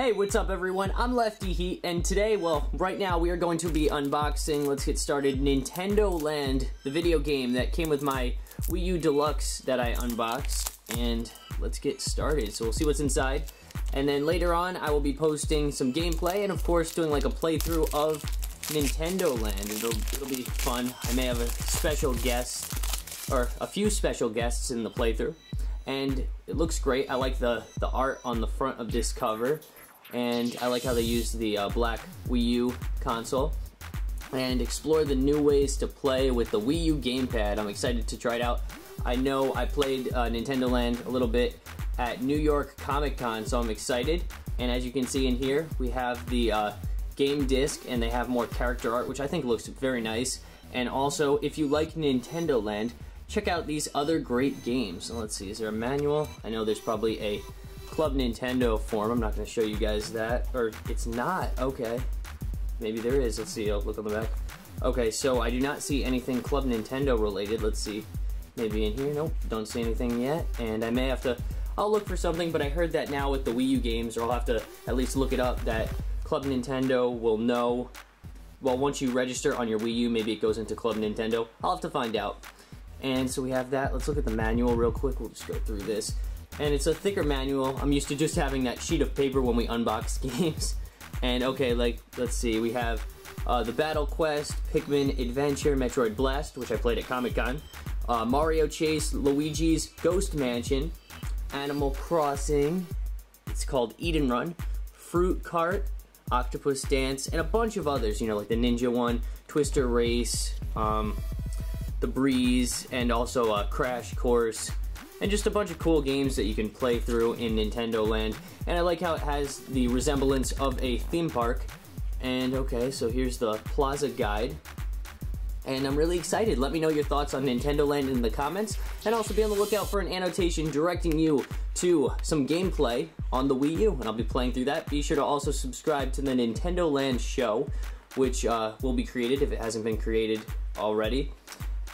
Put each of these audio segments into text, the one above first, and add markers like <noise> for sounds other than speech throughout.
Hey, what's up everyone? I'm Lefty Heat, and today, well, right now we are going to be unboxing, let's get started, Nintendo Land, the video game that came with my Wii U Deluxe that I unboxed, and let's get started. So we'll see what's inside, and then later on I will be posting some gameplay, and of course doing like a playthrough of Nintendo Land. It'll, it'll be fun. I may have a special guest, or a few special guests in the playthrough and it looks great. I like the, the art on the front of this cover and I like how they used the uh, black Wii U console and explore the new ways to play with the Wii U gamepad. I'm excited to try it out. I know I played uh, Nintendo Land a little bit at New York Comic Con, so I'm excited. And as you can see in here, we have the uh, game disc, and they have more character art, which I think looks very nice. And also, if you like Nintendo Land, check out these other great games. Let's see, is there a manual? I know there's probably a Club Nintendo form. I'm not going to show you guys that. Or it's not. Okay. Maybe there is. Let's see. I'll look on the back. Okay, so I do not see anything Club Nintendo related. Let's see. Maybe in here. Nope. Don't see anything yet. And I may have to... I'll look for something, but I heard that now with the Wii U games, or I'll have to at least look it up, that Club Nintendo will know... Well, once you register on your Wii U, maybe it goes into Club Nintendo. I'll have to find out. And so we have that. Let's look at the manual real quick. We'll just go through this and it's a thicker manual. I'm used to just having that sheet of paper when we unbox <laughs> games. And okay, like, let's see, we have uh, the Battle Quest, Pikmin Adventure, Metroid Blast, which I played at Comic-Con, uh, Mario Chase, Luigi's Ghost Mansion, Animal Crossing, it's called Eden Run, Fruit Cart, Octopus Dance, and a bunch of others, you know, like the Ninja one, Twister Race, um, The Breeze, and also uh, Crash Course, and just a bunch of cool games that you can play through in Nintendo Land. And I like how it has the resemblance of a theme park. And okay, so here's the Plaza Guide. And I'm really excited. Let me know your thoughts on Nintendo Land in the comments. And also be on the lookout for an annotation directing you to some gameplay on the Wii U. And I'll be playing through that. Be sure to also subscribe to the Nintendo Land show, which uh, will be created if it hasn't been created already.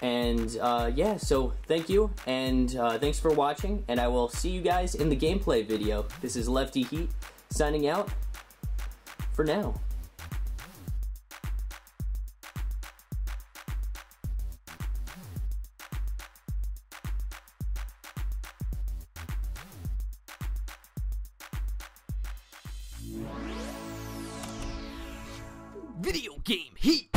And uh, yeah, so thank you, and uh, thanks for watching, and I will see you guys in the gameplay video. This is Lefty Heat, signing out for now. Video game heat!